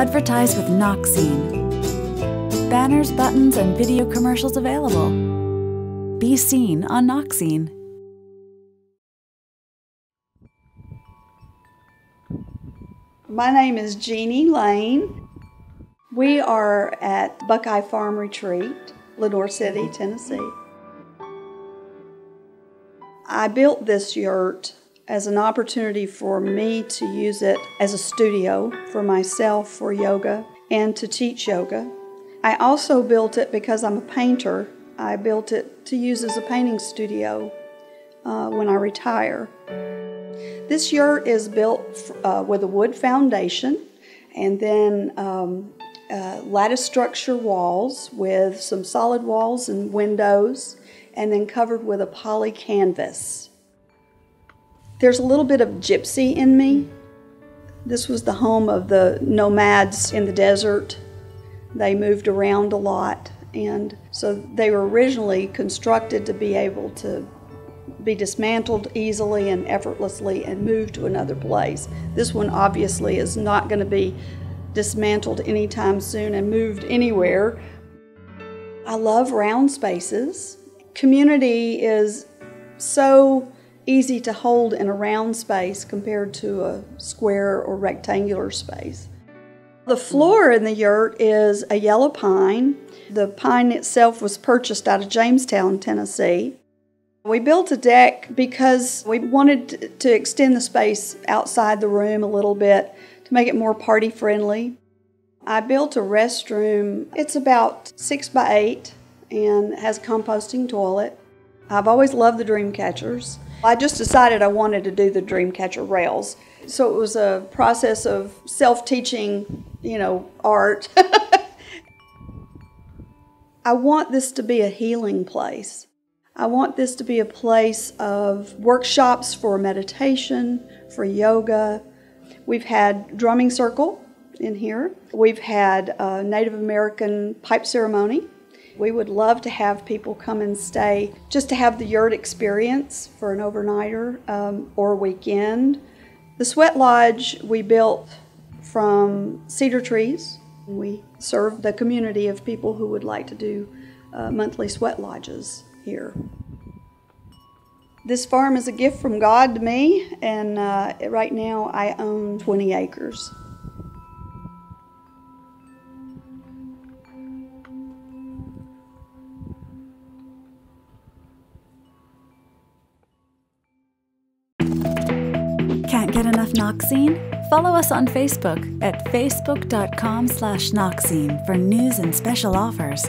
Advertise with KnoxZine. Banners, buttons, and video commercials available. Be seen on KnoxZine. My name is Jeannie Lane. We are at Buckeye Farm Retreat, Lenoir City, Tennessee. I built this yurt as an opportunity for me to use it as a studio for myself for yoga and to teach yoga. I also built it because I'm a painter. I built it to use as a painting studio uh, when I retire. This yurt is built uh, with a wood foundation and then um, uh, lattice structure walls with some solid walls and windows and then covered with a poly canvas. There's a little bit of gypsy in me. This was the home of the nomads in the desert. They moved around a lot, and so they were originally constructed to be able to be dismantled easily and effortlessly and moved to another place. This one obviously is not going to be dismantled anytime soon and moved anywhere. I love round spaces. Community is so easy to hold in a round space compared to a square or rectangular space. The floor in the yurt is a yellow pine. The pine itself was purchased out of Jamestown, Tennessee. We built a deck because we wanted to extend the space outside the room a little bit to make it more party friendly. I built a restroom. It's about six by eight and has a composting toilet. I've always loved the dream catchers. I just decided I wanted to do the dream catcher rails. So it was a process of self teaching, you know, art. I want this to be a healing place. I want this to be a place of workshops for meditation, for yoga. We've had drumming circle in here. We've had a Native American pipe ceremony. We would love to have people come and stay just to have the yurt experience for an overnighter um, or weekend. The sweat lodge we built from cedar trees. We serve the community of people who would like to do uh, monthly sweat lodges here. This farm is a gift from God to me, and uh, right now I own 20 acres. Get enough KnoxZine? Follow us on Facebook at facebook.com slash KnoxZine for news and special offers.